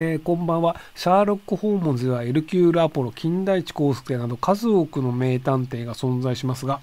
えーこんばんは。シャーロック・ホームズやエルキュール・アポロ、金田一耕助など数多くの名探偵が存在しますが、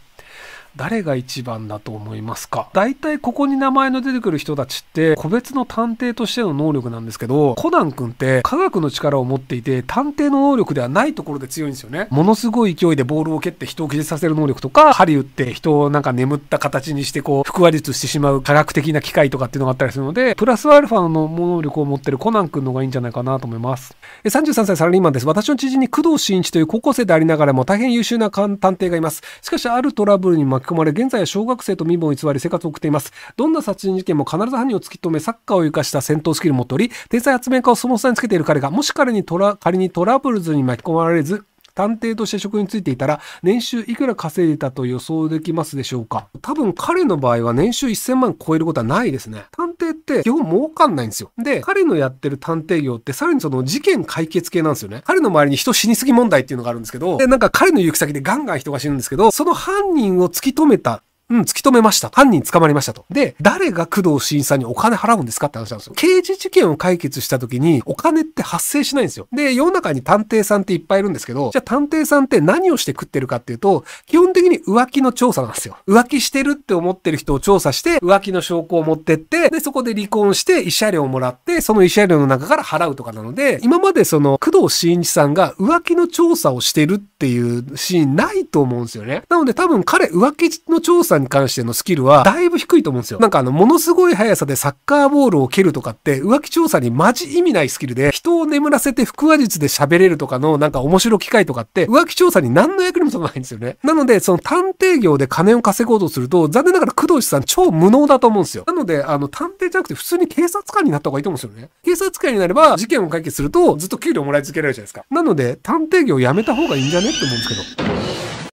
誰が一番だと思いますか？大体ここに名前の出てくる人たちって個別の探偵としての能力なんですけど、コナン君って科学の力を持っていて探偵の能力ではないところで強いんですよね。ものすごい勢いでボールを蹴って人を気絶させる能力とか、針打って人をなんか眠った形にしてこう、腹話術してしまう科学的な機械とかっていうのがあったりするので、プラスアルファの能力を持ってるコナン君の方がいいんじゃないかなと思います。え33歳サラリーマンです。私の知人に工藤新一という高校生でありながらも大変優秀な探偵がいます。しかし、あるトラブルに巻き込まれ、現在は小学生と身分を偽り生活を送っています。どんな殺人事件も必ず犯人を突き止め、サッカーを生かした戦闘スキルを持っており、天才発明家をその下につけている彼が、もし彼にトラ、仮にトラブルズに巻き込まれず、探偵として職に就いていたら、年収いくら稼いでたと予想できますでしょうか？多分彼の場合は年収1000万超えることはないですね。偵って基本儲かんないんですよ。で、彼のやってる探偵業ってさらにその事件解決系なんですよね。彼の周りに人死にすぎ問題っていうのがあるんですけど、で、なんか彼の行く先でガンガン人が死ぬんですけど、その犯人を突き止めたうん、突き止めました。犯人捕まりましたと。で、誰が工藤新一さんにお金払うんですかって話なんですよ。刑事事件を解決した時にお金って発生しないんですよ。で、世の中に探偵さんっていっぱいいるんですけど、じゃあ探偵さんって何をして食ってるかっていうと、基本的に浮気の調査なんですよ。浮気してるって思ってる人を調査して、浮気の証拠を持ってって、で、そこで離婚して慰謝料をもらって、その慰謝料の中から払うとかなので、今までその工藤新一さんが浮気の調査をしてるっていうシーンないと思うんですよね。なので多分彼浮気の調査に関してのスキルはだいぶ低いと思うんですよ。なんかあの、ものすごい速さでサッカーボールを蹴るとかって浮気調査にマジ意味ないスキルで、人を眠らせて腹話術で喋れるとかのなんか面白機械とかって浮気調査に何の役にも立たないんですよね。なので、その探偵業で金を稼ごうとすると、残念ながら工藤さん超無能だと思うんですよ。なので、あの、探偵じゃなくて普通に警察官になった方がいいと思うんですよね。警察官になれば事件を解決するとずっと給料もらい続けられるじゃないですか。なので、探偵業をやめた方がいいんじゃねって思うんですけど。